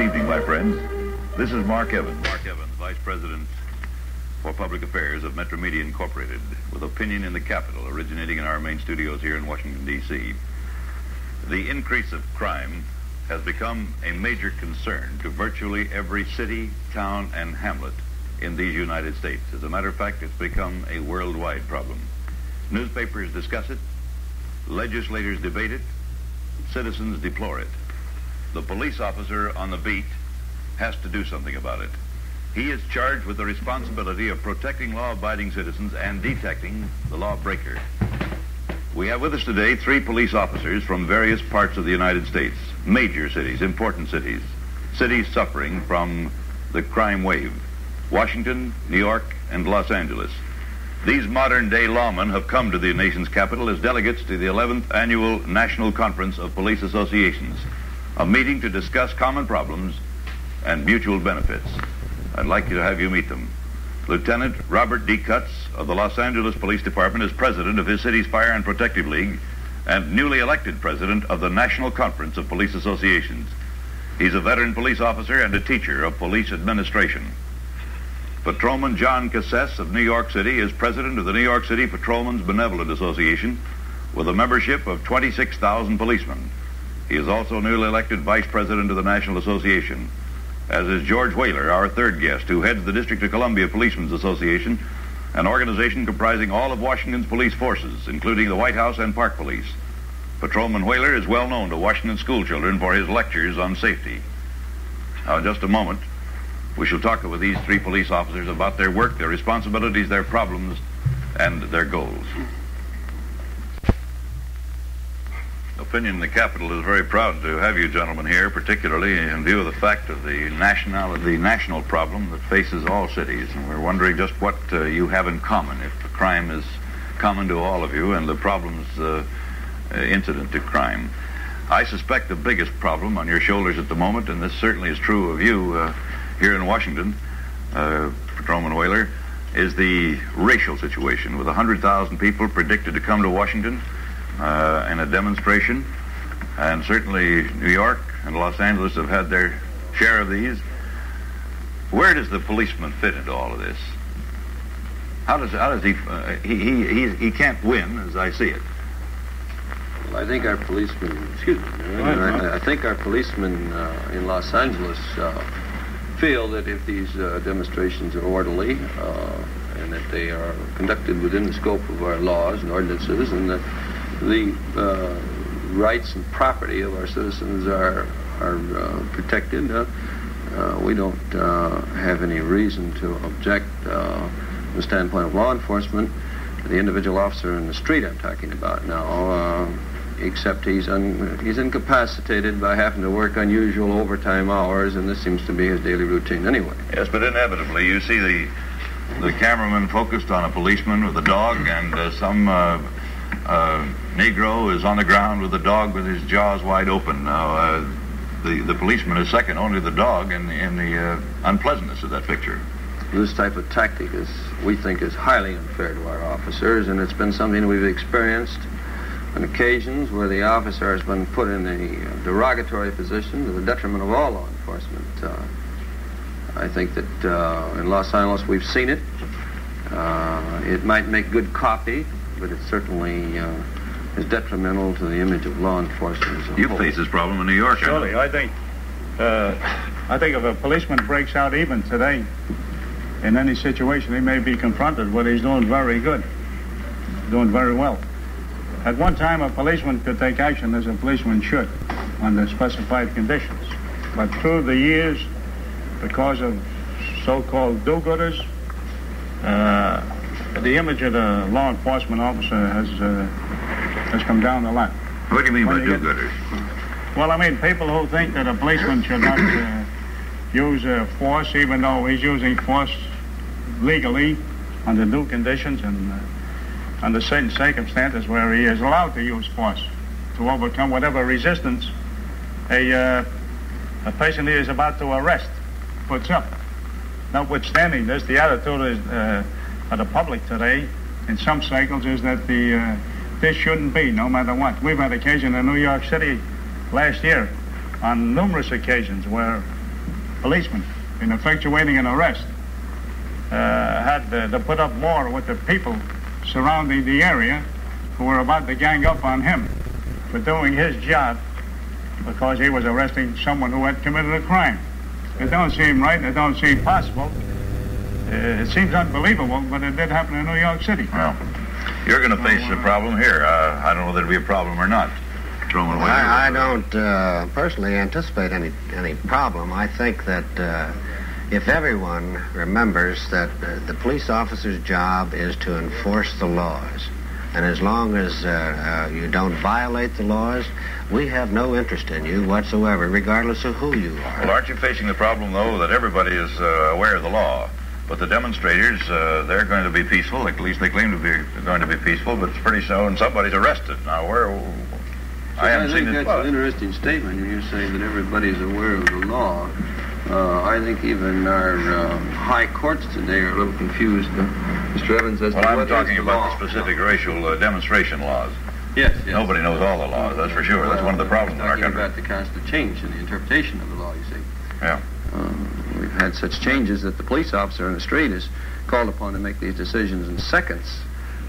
evening, my friends. This is Mark Evans. Mark Evans, Vice President for Public Affairs of Metromedia Incorporated, with opinion in the capital, originating in our main studios here in Washington, D.C. The increase of crime has become a major concern to virtually every city, town, and hamlet in these United States. As a matter of fact, it's become a worldwide problem. Newspapers discuss it, legislators debate it, citizens deplore it. The police officer on the beat has to do something about it. He is charged with the responsibility of protecting law-abiding citizens and detecting the lawbreaker. We have with us today three police officers from various parts of the United States, major cities, important cities, cities suffering from the crime wave, Washington, New York, and Los Angeles. These modern-day lawmen have come to the nation's capital as delegates to the 11th Annual National Conference of Police Associations, a meeting to discuss common problems and mutual benefits. I'd like to have you meet them. Lieutenant Robert D. Cutts of the Los Angeles Police Department is president of his city's Fire and Protective League and newly elected president of the National Conference of Police Associations. He's a veteran police officer and a teacher of police administration. Patrolman John Cassese of New York City is president of the New York City Patrolmen's Benevolent Association with a membership of 26,000 policemen. He is also newly elected vice president of the National Association as is George Whaler, our third guest, who heads the District of Columbia Policemen's Association, an organization comprising all of Washington's police forces, including the White House and Park Police. Patrolman Whaler is well known to Washington schoolchildren for his lectures on safety. Now, in just a moment, we shall talk with these three police officers about their work, their responsibilities, their problems, and their goals. Opinion in the capital is very proud to have you gentlemen here, particularly in view of the fact of the national, the national problem that faces all cities. And we're wondering just what uh, you have in common, if the crime is common to all of you and the problems uh, uh, incident to crime. I suspect the biggest problem on your shoulders at the moment, and this certainly is true of you uh, here in Washington, uh, Patrolman Whaler, is the racial situation with 100,000 people predicted to come to Washington uh, in a demonstration, and certainly New York and Los Angeles have had their share of these. Where does the policeman fit into all of this? How does how does he uh, he, he he he can't win as I see it. Well, I think our policemen, excuse me, I, I think our policemen uh, in Los Angeles uh, feel that if these uh, demonstrations are orderly uh, and that they are conducted within the scope of our laws and ordinances and that the uh, rights and property of our citizens are are uh, protected. Uh, uh, we don't uh, have any reason to object from the standpoint of law enforcement. The individual officer in the street I'm talking about now, except he's he's incapacitated by having to work unusual overtime hours, and this seems to be his daily routine anyway. Yes, but inevitably you see the the cameraman focused on a policeman with a dog, and uh, some uh, uh, Negro is on the ground with a dog with his jaws wide open. Now, uh, the the policeman is second only to the dog in the, in the uh, unpleasantness of that picture. This type of tactic is, we think, is highly unfair to our officers, and it's been something we've experienced on occasions where the officer has been put in a derogatory position to the detriment of all law enforcement. Uh, I think that uh, in Los Angeles we've seen it. Uh, it might make good copy, but it certainly uh, is detrimental to the image of law enforcement as a You whole. face this problem in New York. I know. Surely, I think, uh, I think if a policeman breaks out even today, in any situation, he may be confronted with he's doing very good, doing very well. At one time, a policeman could take action as a policeman should under specified conditions. But through the years, because of so-called do-gooders, uh, the image of the law enforcement officer has uh, has come down a lot. What do you mean by When get- do-gooders? Well, I mean, people who think that a policeman should not uh, use uh, force, even though he's using force legally under due conditions and uh, under certain circumstances where he is allowed to use force to overcome whatever resistance a, uh, a person he is about to arrest puts up. Notwithstanding this, the attitude is, of the public today in some circles is that the uh, this shouldn't be, no matter what. We've had occasion in New York City last year on numerous occasions where policemen in effectuating an arrest uh, had uh, to put up more with the people surrounding the area who were about to gang up on him for doing his job because he was arresting someone who had committed a crime. It don't seem right. It don't seem possible. Uh, it seems unbelievable, but it did happen in New York City. Well, you're going to face a problem here. Uh, I don't know whether it'll be a problem or not. Throwing away. I, I don't uh, personally anticipate any any problem. I think that uh, if everyone remembers that uh, the police officer's job is to enforce the laws, and as long as uh, uh, you don't violate the laws, we have no interest in you whatsoever, regardless of who you are. Well, aren't you facing the problem, though, that everybody is uh, aware of the law? But the demonstrators, uh, they're going to be peaceful. At least they claim to be going to be peaceful. But it's pretty soon somebody's arrested. Now, where? I haven't I think seen that's an interesting statement when you say that everybody's aware of the law. Uh, I think even our uh, high courts today are a little confused, uh, Mr. Evans, as Well, to I'm what talking the about law. the specific racial uh, demonstration laws. Yes, yes. Nobody knows all the laws, that's for sure. That's one of the problems in our Talking country. about the constant change in the interpretation of the law, you see. Yeah. We've had such changes that the police officer in the street is called upon to make these decisions in seconds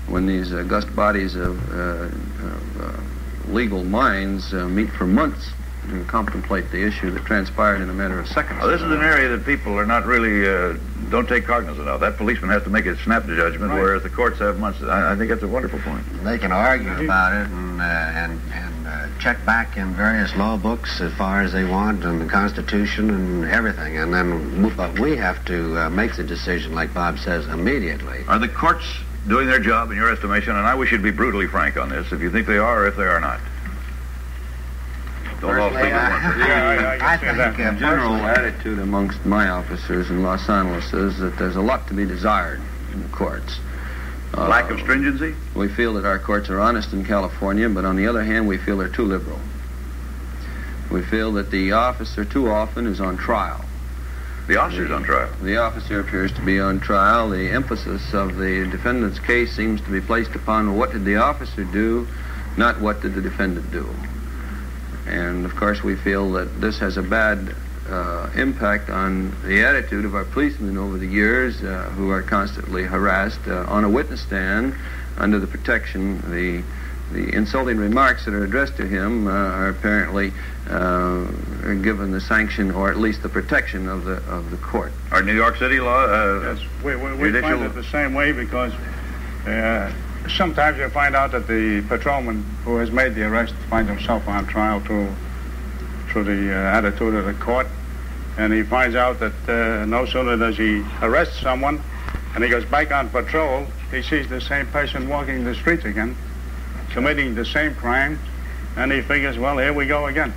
when these august bodies of, uh, of uh, legal minds uh, meet for months to contemplate the issue that transpired in a matter of seconds. Now, this is an area that people are not really, uh, don't take cognizance of. That policeman has to make a snap judgment, Right. whereas the courts have months. I, I think that's a wonderful point. They can argue about it and uh, and and uh, check back in various law books as far as they want and the Constitution and everything, and then but we have to uh, make the decision, like Bob says, immediately. Are the courts doing their job in your estimation? And I wish you'd be brutally frank on this, if you think they are or if they are not. Don't all speak Personally, at. Yeah, I- I I think that. uh, The general attitude amongst my officers in Los Angeles is that there's a lot to be desired in the courts. Uh, Lack of stringency? We feel that our courts are honest in California, but on the other hand, we feel they're too liberal. We feel that the officer too often is on trial. The officer's on trial. The officer appears to be on trial. The emphasis of the defendant's case seems to be placed upon what did the officer do, not what did the defendant do. And of course, we feel that this has a bad uh, impact on the attitude of our policemen over the years uh, who are constantly harassed uh, on a witness stand under the protection. The, the insulting remarks that are addressed to him uh, are apparently uh, given the sanction or at least the protection of the, of the court. Are New York City law? Uh, Yes, we, we, we Judicial- find it the same way because uh, sometimes you find out that the patrolman who has made the arrest finds himself on trial through, through the uh, attitude of the court. And he finds out that uh, no sooner does he arrest someone and he goes back on patrol, he sees the same person walking the streets again, committing the same crime, and he figures, well, here we go again.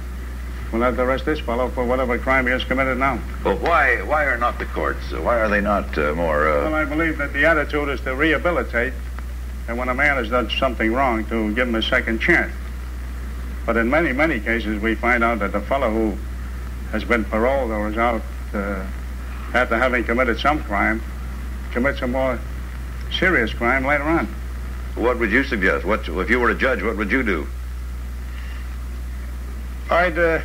We'll have to arrest this fellow for whatever crime he has committed now. but why? Why are not the courts? Uh, why are they not uh, more? Uh, Well, I believe that the attitude is to rehabilitate, and when a man has done something wrong, to give him a second chance. But in many, many cases, we find out that the fellow who has been paroled or is out uh, after having committed some crime commits a more serious crime later on. what would you suggest? What if you were a judge? What would you do? I'd, uh,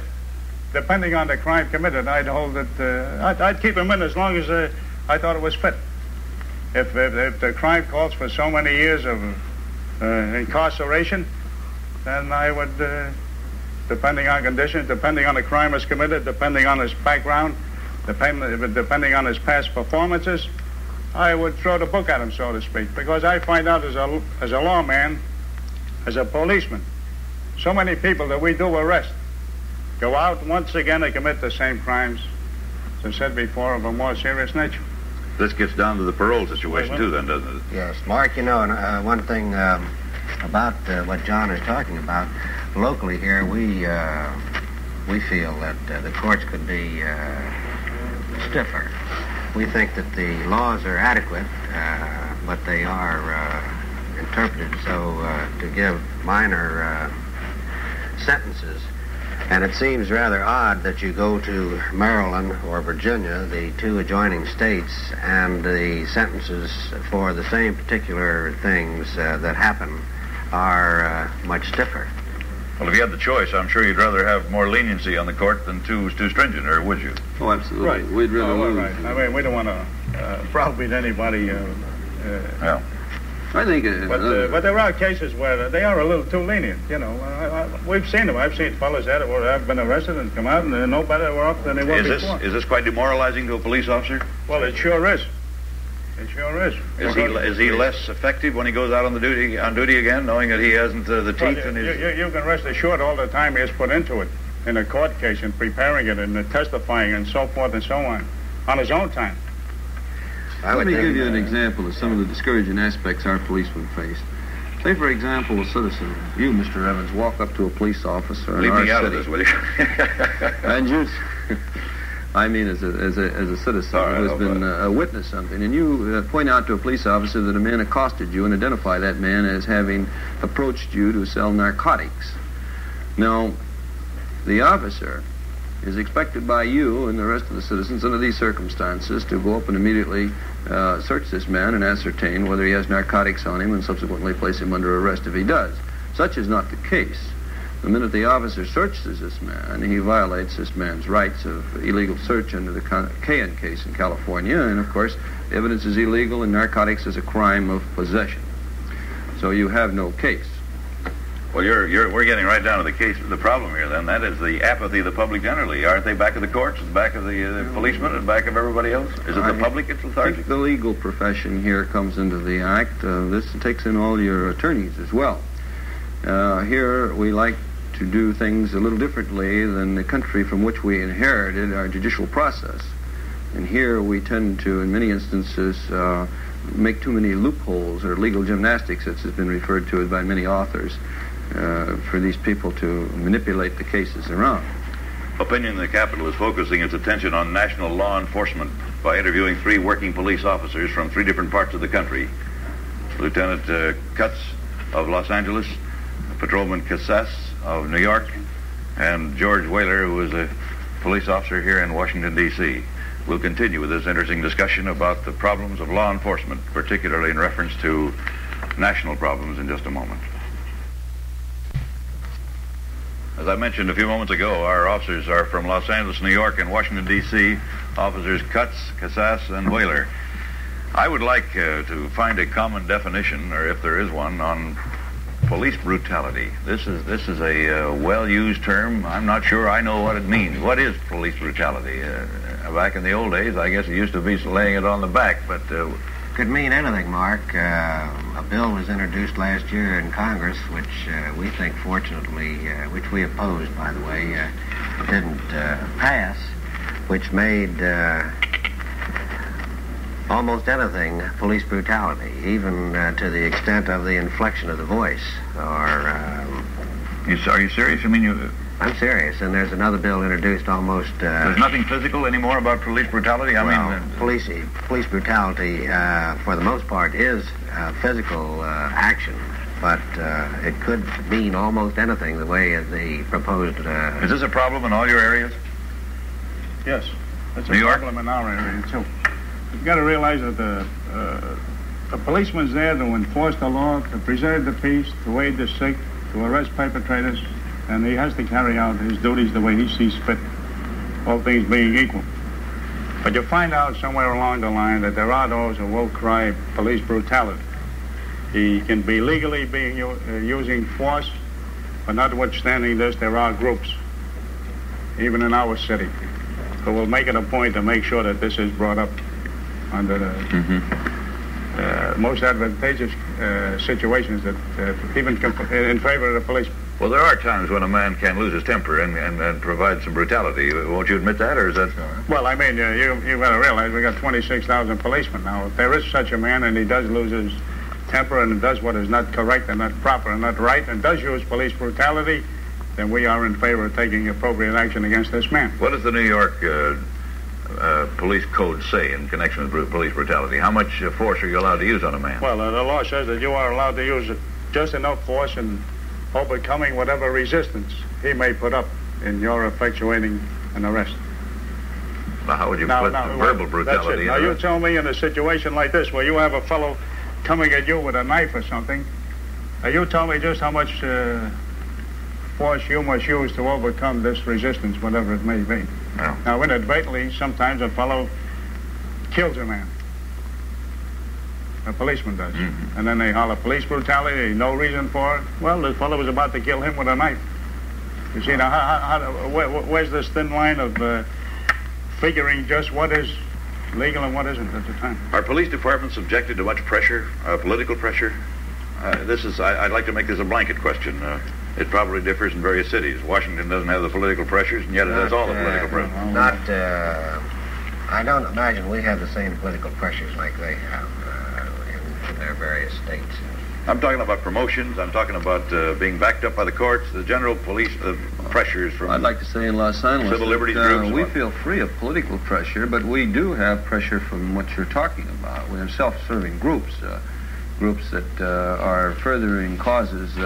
depending on the crime committed, I'd hold it. Uh, I'd, I'd keep him in as long as uh, I thought it was fit. If, if, if the crime calls for so many years of uh, incarceration, then I would, uh, depending on conditions, depending on the crime is committed, depending on his background, depend, depending on his past performances, I would throw the book at him, so to speak, because I find out as a as a lawman, as a policeman, so many people that we do arrest go out once again and commit the same crimes, as I said before, of a more serious nature. This gets down to the parole situation too, then, doesn't it? Yes, Mark, you know, and, uh, one thing um, about uh, what John is talking about, locally here, we uh, we feel that uh, the courts could be uh, stiffer. We think that the laws are adequate, uh, but they are uh, interpreted so uh, to give minor sentences. And it seems rather odd that you go to Maryland or Virginia, the two adjoining states, and the sentences for the same particular things that happen are much stiffer. Well, if you had the choice, I'm sure you'd rather have more leniency on the court than too too stringent, or would you? Oh, absolutely. Right. We'd rather Oh, well, lose. right. I mean, we don't want to uh, browbeat anybody. Uh, uh, Yeah. I think. Uh, but, uh, but there are cases where they are a little too lenient. You know, I, I, we've seen them. I've seen fellas that have been arrested and come out and they're no better were up than they were Is this is this quite demoralizing to a police officer? well, it sure is. It sure is. Is he is he less effective when he goes out on the duty on duty again, knowing that he hasn't uh, the Well, teeth in you, his? you, you can rest assured all the time he has put into it in a court case and preparing it and uh, testifying and so forth and so on on his own time. I Let me give you an uh, example of some of the discouraging aspects our policemen face. Say, for example, a citizen, you, Mr. Evans, walk up to a police officer in Leave our me out city, of this, will you? and you, I mean, as a, as a, as a citizen right, who has been uh, witnessed something, and you uh, point out to a police officer that a man accosted you and identify that man as having approached you to sell narcotics. Now, the officer is expected by you and the rest of the citizens under these circumstances to go up and immediately uh, search this man and ascertain whether he has narcotics on him and subsequently place him under arrest if he does. Such is not the case. The minute the officer searches this man, he violates this man's rights of illegal search under the Cahan case in California, and of course, evidence is illegal and narcotics is a crime of possession. So you have no case. Well, you're, you're, we're getting right down to the case, the problem here. Then that is the apathy of the public generally. Aren't they back of the courts, back of the, uh, the policemen, and back of everybody else? Is it I the public It's lethargic? think the legal profession here comes into the act. Uh, this takes in all your attorneys as well. Uh, here we like to do things a little differently than the country from which we inherited our judicial process. And here we tend to, in many instances, uh, make too many loopholes or legal gymnastics, as has been referred to by many authors, uh, for these people to manipulate the cases around. Opinion in the Capital is focusing its attention on national law enforcement by interviewing three working police officers from three different parts of the country. Lieutenant uh, Cutts of Los Angeles, Patrolman Cassese of New York, and George Whaler, who is a police officer here in Washington, D.C. We'll continue with this interesting discussion about the problems of law enforcement, particularly in reference to national problems, in just a moment. As I mentioned a few moments ago, our officers are from Los Angeles, New York, and Washington, D.C. Officers Cutts, Cassese, and Whaler. I would like uh, to find a common definition, or if there is one, on police brutality. This is this is a uh, well-used term. I'm not sure I know what it means. What is police brutality? Uh, back in the old days, I guess it used to be laying it on the back, but uh, Could mean anything, Mark. Uh, a bill was introduced last year in Congress, which uh, we think, fortunately, uh, which we opposed, by the way, didn't pass, which made almost anything police brutality, even uh, to the extent of the inflection of the voice. Or um, you, are you serious? I mean, you, I'm serious, and there's another bill introduced almost. Uh, there's nothing physical anymore about police brutality. I well, mean, uh, police police brutality, uh, for the most part, is uh, physical uh, action, but uh, it could mean almost anything. The way the proposed. Uh, is this a problem in all your areas? Yes, that's a New York? problem in our area too. You've got to realize that the uh, the policeman's there to enforce the law, to preserve the peace, to aid the sick, to arrest perpetrators, and he has to carry out his duties the way he sees fit, all things being equal. But you find out somewhere along the line that there are those who will cry police brutality. He can be legally being uh, using force, but notwithstanding this, there are groups, even in our city, who will make it a point to make sure that this is brought up under the uh, most advantageous uh, situations that uh, even comp- in favor of the police. Well, there are times when a man can lose his temper and, and, and provide some brutality. Won't you admit that, or is that? Well, I mean, uh, you you got to realize we got 26,000 policemen now. If there is such a man and he does lose his temper and does what is not correct and not proper and not right and does use police brutality, then we are in favor of taking appropriate action against this man. What does the New York uh, police code say in connection with police brutality? How much uh, force are you allowed to use on a man? Well, uh, the law says that you are allowed to use just enough force in overcoming whatever resistance he may put up in your effectuating an arrest. Now, how would you Now, put now, well, verbal that's brutality Now, you tell me in a situation like this where you have a fellow coming at you with a knife or something, now you tell me just how much uh, force you must use to overcome this resistance, whatever it may be. Yeah. Now, inadvertently, sometimes a fellow kills a man. A policeman does. Mhm. And then they holler police brutality, no reason for it. Well, this fellow was about to kill him with a knife. You see, now, how, how, how, where, where's this thin line of uh, figuring just what is legal and what isn't at the time? Are police departments subjected to much pressure, uh, political pressure? Uh, this is, I, I'd like to make this a blanket question. Uh, it probably differs in various cities. Washington doesn't have the political pressures, and yet it has all the political uh, pressures. Not, uh, I don't imagine we have the same political pressures like they have uh, in, in their various states. I'm talking about promotions. I'm talking about uh, being backed up by the courts, the general police uh, pressures from. I'd like to say in Los Angeles, Civil that, liberties uh, groups, we feel free of political pressure, but we do have pressure from what you're talking about. We have self-serving groups, uh, groups that uh, are furthering causes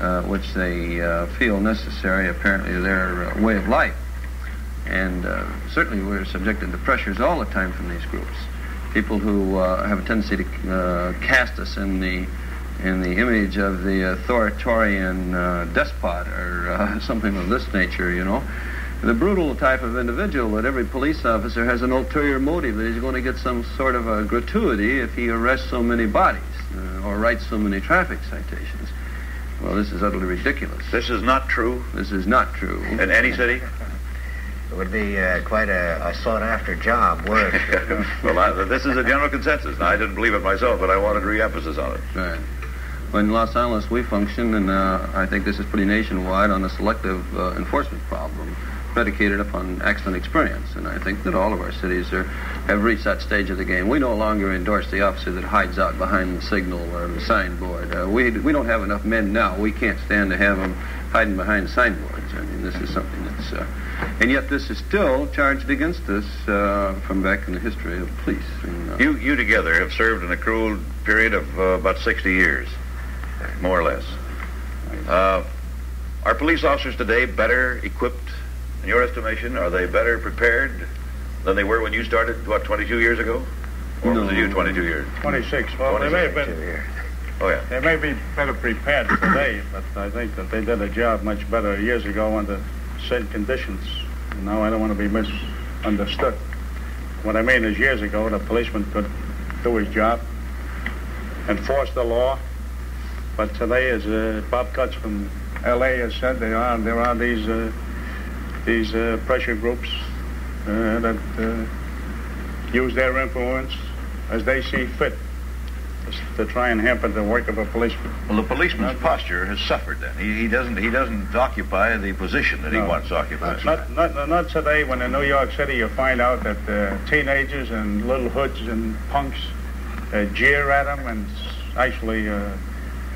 uh, which they uh, feel necessary, apparently, to their uh, way of life. And uh, certainly we're subjected to pressures all the time from these groups. People who uh, have a tendency to cast us in the in the image of the authoritarian despot or something of this nature, you know. The brutal type of individual that every police officer has an ulterior motive that he's going to get some sort of a gratuity if he arrests so many bodies or writes so many traffic citations. Well, this is utterly ridiculous. This is not true This is not true. in any city. It would be uh, quite a, a sought-after job, would well, I, this is a general consensus. Now, I didn't believe it myself, but I wanted re-emphasis on it. Right. Well, in Los Angeles, we function, and uh, I think this is pretty nationwide, on a selective uh, enforcement problem predicated upon accident experience. And I think that all of our cities are, have reached that stage of the game. We no longer endorse the officer that hides out behind the signal or the signboard. Uh, we, we don't have enough men now. We can't stand to have them hiding behind signboards. I mean, this is something that's... Uh, and yet this is still charged against us uh, from back in the history of police. And, uh, You, you together have served an accrued period of uh, about 60 years, more or less. Uh, are police officers today better equipped, in your estimation? Are they better prepared than they were when you started, what, 22 years ago? Or was it you 22 years? 26. Well, they may have been Oh, yeah. They may be better prepared today, but I think that they did a job much better years ago under said conditions. Now I don't want to be misunderstood. What I mean is years ago, the policeman could do his job, enforce the law, but today, as uh, Bob Cutts from L.A. has said, there are there are these uh, these uh, pressure groups uh, that uh, use their influence as they see fit to try and hamper the work of a policeman. Well, the policeman's posture has suffered then. He, he doesn't he doesn't occupy the position that he No. once occupied. Not, not, not today when in New York City you find out that uh, teenagers and little hoods and punks uh, jeer at him and actually uh,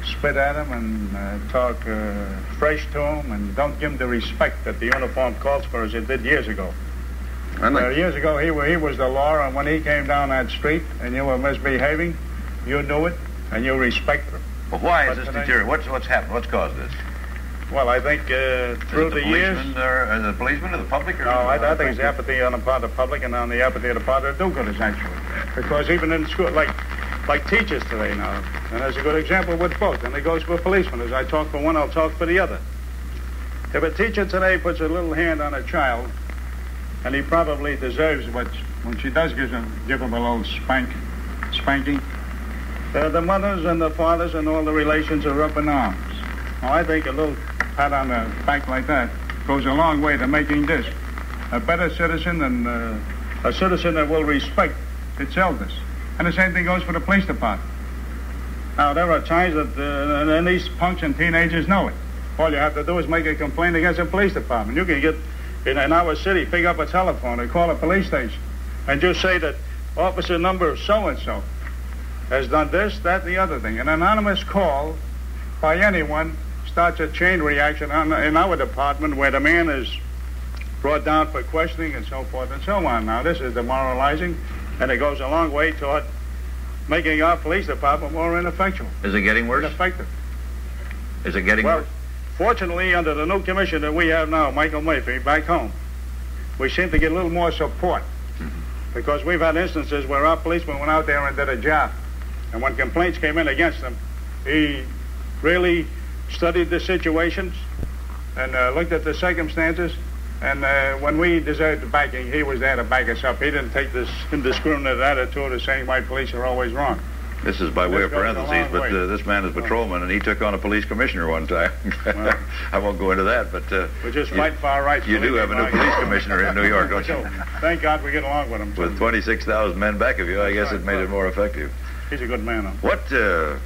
spit at them and uh, talk uh, fresh to them and don't give them the respect that the uniform calls for as it did years ago. Like Uh, years ago, he, he was the law, and when he came down that street and you were misbehaving, you knew it and you respected him. But why But is this today- deteriorating? What's what's happened? What's caused this? Well, I think uh, through it the, years. or, uh, the policeman or the public? Or No, I, I think it's apathy on the part of the public and on the apathy of the part of the do-gooders, actually. Because even in school, like like teachers today now, and there's a good example with both, and it goes for policemen. As I talk for one, I'll talk for the other. If a teacher today puts a little hand on a child, and he probably deserves what when she does give him give him a little spank, spanking, uh, the mothers and the fathers and all the relations are up in arms. Now, I think a little pat on the back like that goes a long way to making this a better citizen and uh, a citizen that will respect its elders. And the same thing goes for the police department. Now, there are times that uh, and these punks and teenagers know it. All you have to do is make a complaint against the police department. You can get in, in our city, pick up a telephone and call a police station and just say that officer number so-and-so has done this, that, and the other thing. An anonymous call by anyone starts a chain reaction on, in our department where the man is brought down for questioning and so forth and so on. Now, this is demoralizing, and it goes a long way toward making our police department more ineffectual, Is it getting worse? ineffective. Is it getting Well, worse? fortunately, under the new commissioner that we have now, Michael Murphy, back home, we seem to get a little more support because we've had instances where our policemen went out there and did a job. And when complaints came in against them, he really studied the situations and uh, looked at the circumstances. And uh, when we deserved the backing, he was there to back us up. He didn't take this indiscriminate attitude of saying white police are always wrong. This is by way of parentheses, but uh, this man is patrolman, and he took on a police commissioner one time. Well. I won't go into that, but uh, We're just fighting for our rights. You do have a new police commissioner in New York, don't you? Thank God we get along with him. With 26,000 men back of you, I guess it made it more effective. He's a good man. Huh? What uh,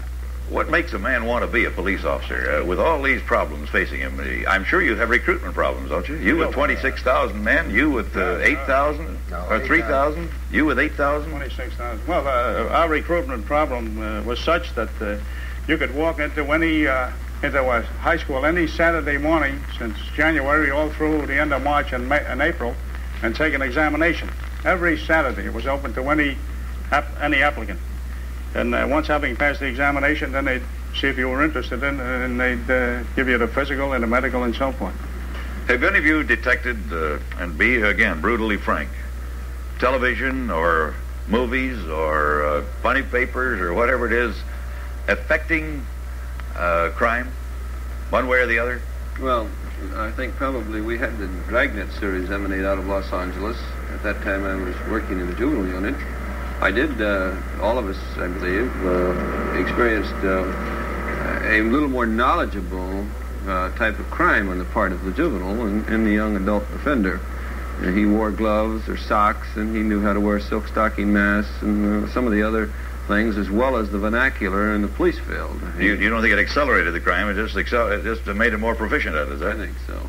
what makes a man want to be a police officer? Uh, with all these problems facing him, uh, I'm sure you have recruitment problems, don't you? You with 26,000 men, you with uh, 8,000 or 3,000, you with 8,000. 26,000. Well, uh, our recruitment problem uh, was such that uh, you could walk into any uh, into a high school any Saturday morning since January all through the end of March and, May, and April and take an examination. Every Saturday it was open to any any applicant. And uh, once having passed the examination, then they'd see if you were interested in, and they'd uh, give you the physical and the medical and so forth. Have any of you detected, uh, and be again brutally frank, television or movies or uh, funny papers or whatever it is affecting uh, crime, one way or the other? Well, I think probably we had the Dragnet series emanate out of Los Angeles. At that time, I was working in the juvenile unit. I did, uh, all of us, I believe, uh, experienced uh, a little more knowledgeable uh, type of crime on the part of the juvenile and, and the young adult offender. Uh, he wore gloves or socks, and he knew how to wear silk stocking masks and uh, some of the other things, as well as the vernacular in the police field. You, you don't think it accelerated the crime? It just excel, it just made it more proficient at it, is I think so.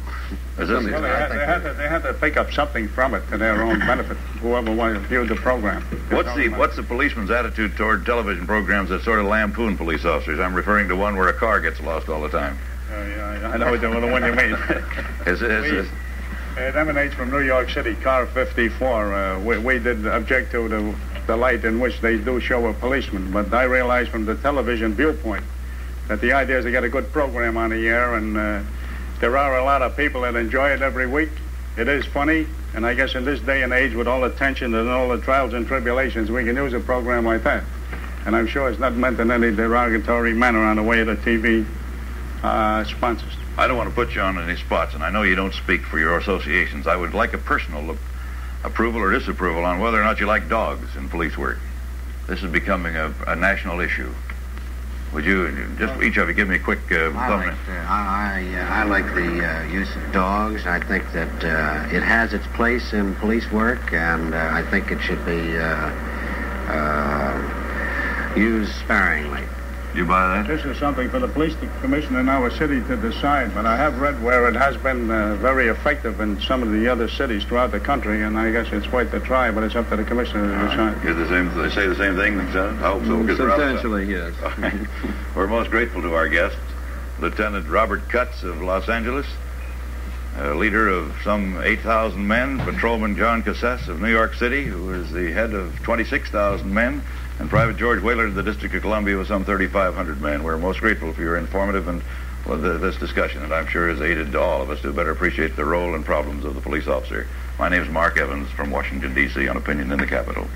Is Well, they had, they, had to, they had to pick up something from it to their own benefit, whoever wanted viewed the program. What's the what's the policeman's attitude toward television programs that sort of lampoon police officers? I'm referring to one where a car gets lost all the time. Uh, yeah, I know the the one you mean. Is it, is it, It emanates from New York City, Car 54. Uh, we, we did object to the, the light in which they do show a policeman, but I realize from the television viewpoint that the idea is to get a good program on the air, and uh, there are a lot of people that enjoy it every week. It is funny, and I guess in this day and age, with all the tension and all the trials and tribulations, we can use a program like that. And I'm sure it's not meant in any derogatory manner on the way the TV uh, sponsors. I don't want to put you on any spots, and I know you don't speak for your associations. I would like a personal approval or disapproval on whether or not you like dogs in police work. This is becoming a, a national issue. Would you just each of you give me a quick uh, I thumbnail? like, uh, I, I, uh, I like the uh, use of dogs. I think that uh, it has its place in police work, and uh, I think it should be uh, uh, used sparingly. You buy that? This is something for the police commissioner in our city to decide, but I have read where it has been uh, very effective in some of the other cities throughout the country, and I guess it's worth a try, but it's up to the commissioner to decide. Is the same? They say the same thing, Lieutenant. I hope so. because we're out of time. Substantially, yes. We're most grateful to our guest, Lieutenant Robert Cutts of Los Angeles, uh, leader of some 8,000 men, Patrolman John Cassese of New York City, who is the head of 26,000 men, and Private George Whaler of the District of Columbia with some 3,500 men. We're most grateful for your informative and well, th- this discussion, and I'm sure has aided to all of us to better appreciate the role and problems of the police officer. My name is Mark Evans from Washington, D.C. on Opinion in the Capital.